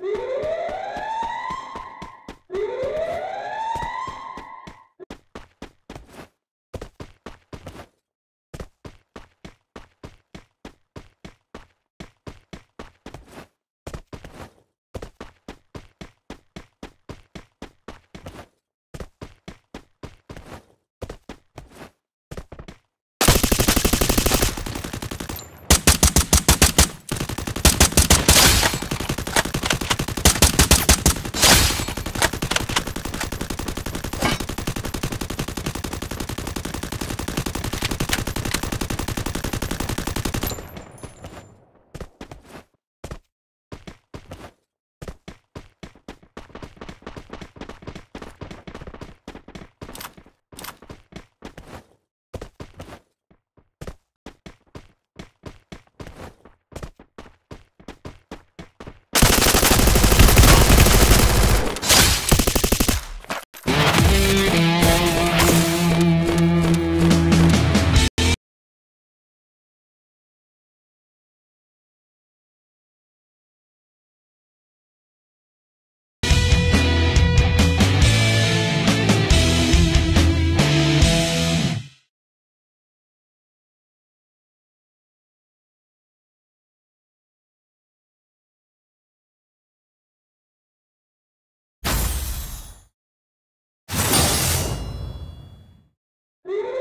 Bye. Beep!